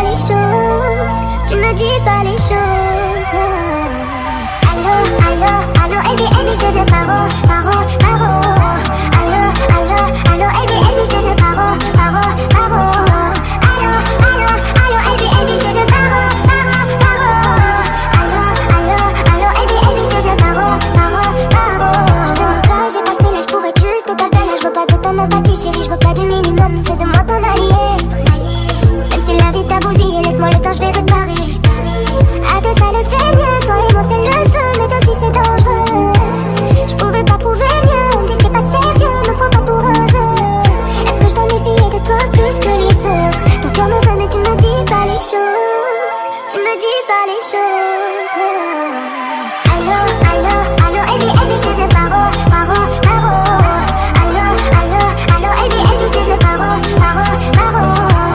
Les choses, tu ne dis pas les choses. Allô, allô, allô, Eddie, Eddie, je te paro, paro, paro. Allô, allô, allô, Eddie, Eddie, je te paro, paro, paro. Allô, allô, allô, Eddie, Eddie, je te paro, paro, paro. Allô, allô, allô, Eddie, Eddie, je te paro, paro. Je te j'ai passé l'âge pour être juste ta belle. Je veux pas de ton empathie, chérie, je veux pas du minimum. Fais de moi ton allié. Moi le temps je vais réparer. À tes sales feignants Toi et moi c'est le feu Mais te suis c'est dangereux. Je pouvais pas trouver mieux. On me dit que t'es pas sérieux. Me prends pas pour un jeu. Est-ce que je dois méfier de toi plus que les autres? Ton cœur me veut mais tu ne me dis pas les choses. Tu ne me dis pas les choses.